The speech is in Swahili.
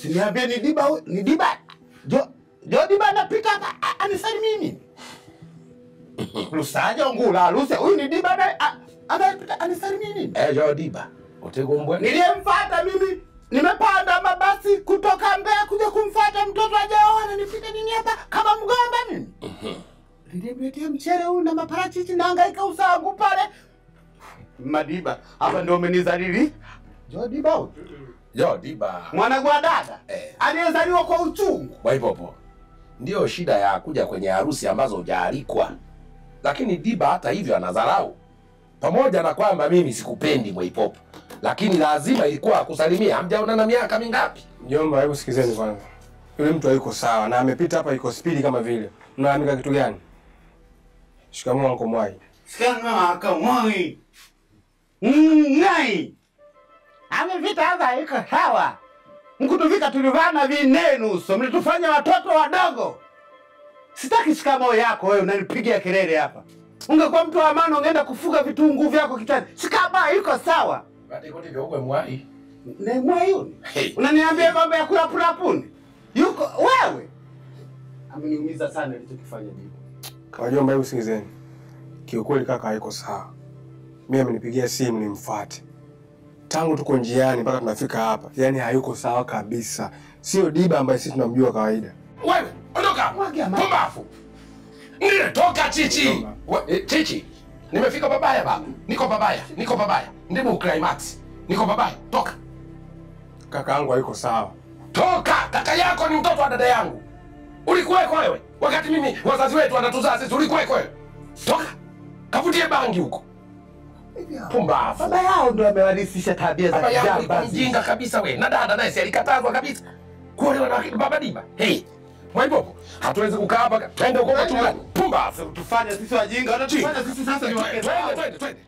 Usiniambie ni Diba huyu- ni Diba. Jo Jo Diba anapita hapa a- anisalimii mimi. Lusaja ngula luse huyu ni Diba naye anapita anisalimii mimi. jo diba Utegombwa. Niliyemfuata mimi nimepanda mabasi kutoka Mbeya kuja kumfuata mtoto ajaoa nifike nini hapa kama mgomba nini? Nilimletea mchele huu na maparachichi nahangaika usangu pale. Madiba, hapa ndio umenizalili. Jo Diba diba Mwana wa dada Eh. aliyezaliwa kwa uchungu. Mwaipopo, ndio shida ya kuja kwenye harusi ambazo hujaalikwa. Lakini Diba hata hivyo anadharau, pamoja na kwamba mimi sikupendi Mwaipopo, lakini lazima ilikuwa kusalimia. Hamjaonana miaka mingapi? Mjomba, hebu sikizeni kwanza. Yule mtu hayuko sawa na amepita hapa iko spidi kama vile. Mnalalamika kitu gani? Shikamoo Uncle Mwai. Sikana akamwoi. Ngai. Amevita hadha iko sawa. Mkutuvika tulivana vinenu so mlitufanya watoto wadogo. Sitaki shikamoo yako wewe unanipigia kelele hapa. Ungekuwa mtu wa maana ungeenda kufuga vitunguu vyako kitani. Shikamoo iko sawa. Vatikoti vyogwe mwai Nemwa hiyo. Hey. Unaniambia mambo ya kula pulapuni. Yuko wewe. Ameniumiza sana alichokifanya bibi. Wajomba, hebu sikizeni. Kiukweli kaka haiko sawa. Mimi amenipigia simu nimfuate. Tangu tuko njiani mpaka tunafika hapa, yani hayuko sawa kabisa. Sio Diba ambaye sisi tunamjua kawaida. wewe, ondoka pumbafu! Nile toka Chichi. We, eh, Chichi, nimefika babaya baba, niko babaya, niko babaya, ndibu climax, niko babaya, toka Kaka yangu hayuko sawa. toka. Kaka yako ni mtoto wa dada yangu. Ulikuweko wewe wakati mimi wazazi wetu wanatuzaa sisi? Ulikuweko wewe? Toka kavutie bangi huko, pumbafu. Baba yao ndo amewarisisha tabia za alikuwa mjinga kabisa we, na dada naye si alikatazwa kabisa kuolewa na baba Diba. Hey, Mwaipopo, hatuwezi kukaa hapa, twende huko kwa chungani. Pumbafu. Tufanye sisi wajinga, wanatufanya sisi sasa ni wake Twende, twende, twende.